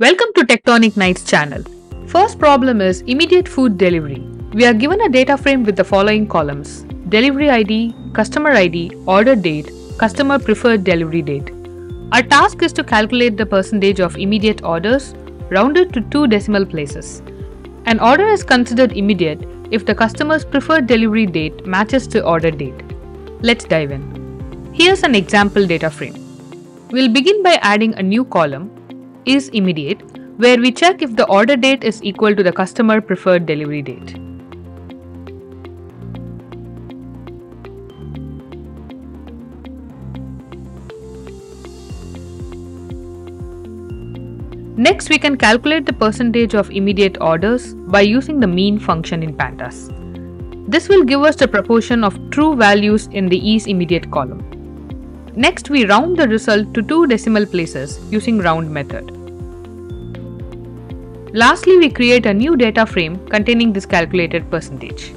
Welcome to Techtonic Knights channel. First problem is immediate food delivery. We are given a data frame with the following columns delivery ID, customer ID, order date, customer preferred delivery date. Our task is to calculate the percentage of immediate orders rounded to two decimal places. An order is considered immediate if the customer's preferred delivery date matches the order date. Let's dive in. Here's an example data frame. We'll begin by adding a new column is immediate where we check if the order date is equal to the customer preferred delivery date. Next, we can calculate the percentage of immediate orders by using the mean function in pandas. This will give us the proportion of true values in the is immediate column. Next, we round the result to two decimal places using round method. Lastly, we create a new data frame containing this calculated percentage.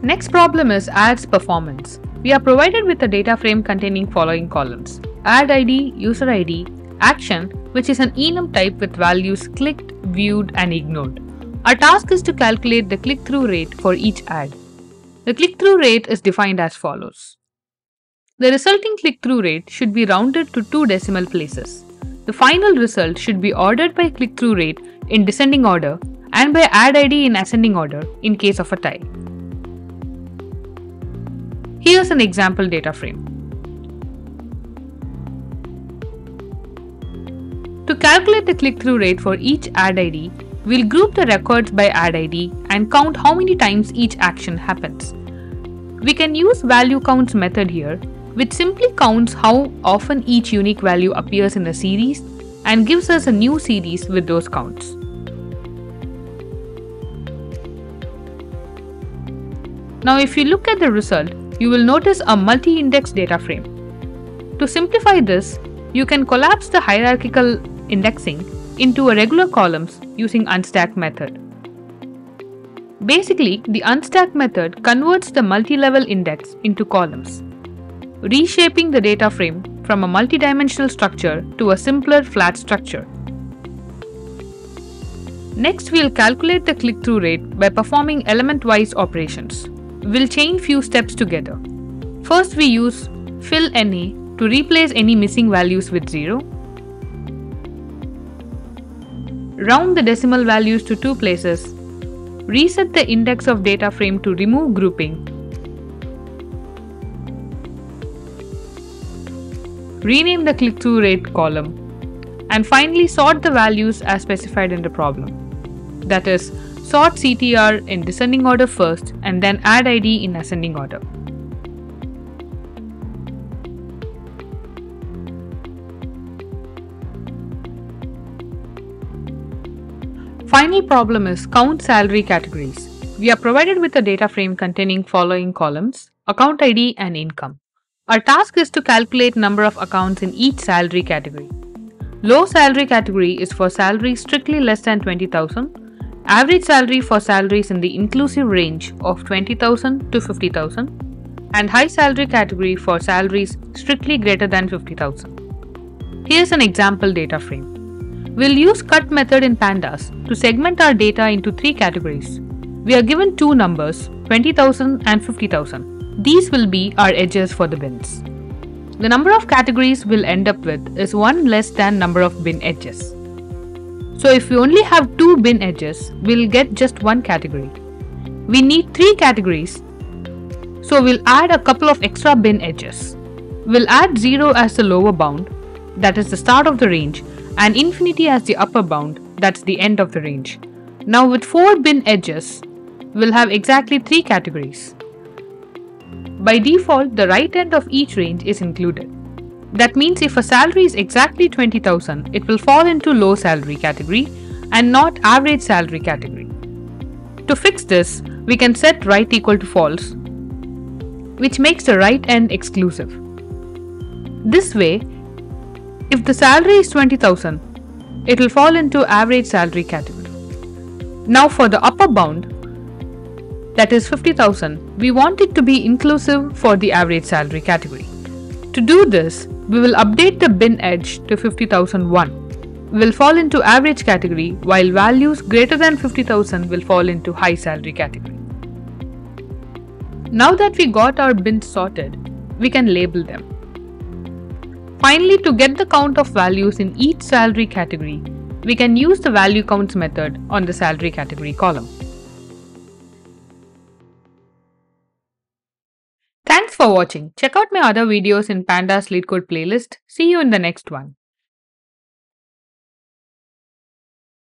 Next problem is ads performance. We are provided with a data frame containing following columns. Ad ID, user ID, action, which is an enum type with values clicked, viewed and ignored. Our task is to calculate the click-through rate for each ad. The click-through rate is defined as follows. The resulting click-through rate should be rounded to two decimal places. The final result should be ordered by click-through rate in descending order and by ad ID in ascending order in case of a tie. Here's an example data frame. To calculate the click-through rate for each ad ID, we'll group the records by ad ID and count how many times each action happens. We can use value counts method here, which simply counts how often each unique value appears in a series and gives us a new series with those counts. Now if you look at the result, you will notice a multi-index data frame. To simplify this, you can collapse the hierarchical indexing into a regular columns using unstack method. Basically, the unstack method converts the multi-level index into columns, reshaping the data frame from a multi-dimensional structure to a simpler flat structure. Next, we'll calculate the click-through rate by performing element-wise operations. We'll chain few steps together. First, we use fill NA to replace any missing values with 0. Round the decimal values to two places. Reset the index of data frame to remove grouping. Rename the click-through rate column. And finally sort the values as specified in the problem. That is, sort CTR in descending order first and then ad ID in ascending order. Final problem is count salary categories. We are provided with a data frame containing following columns, account ID and income. Our task is to calculate number of accounts in each salary category. Low salary category is for salaries strictly less than 20,000 Average salary for salaries in the inclusive range of 20,000 to 50,000 and high salary category for salaries strictly greater than 50,000. Here's an example data frame. We'll use cut method in pandas to segment our data into three categories. We are given two numbers 20,000 and 50,000. These will be our edges for the bins. The number of categories we'll end up with is one less than number of bin edges. So if we only have two bin edges, we'll get just one category. We need three categories, so we'll add a couple of extra bin edges. We'll add 0 as the lower bound, that is the start of the range, and infinity as the upper bound, that's the end of the range. Now with 4 bin edges, we'll have exactly 3 categories. By default, the right end of each range is included. That means if a salary is exactly 20,000, it will fall into low salary category and not average salary category. To fix this, we can set right equal to false, which makes the right end exclusive. This way, if the salary is 20,000, it will fall into average salary category. Now for the upper bound, that is 50,000, we want it to be inclusive for the average salary category. To do this, we will update the bin edge to 50,001 will fall into average category while values greater than 50,000 will fall into high salary category. Now that we got our bins sorted, we can label them. Finally, to get the count of values in each salary category, we can use the value counts method on the salary category column. Thanks for watching. Check out my other videos in Pandas LeetCode playlist. See you in the next one.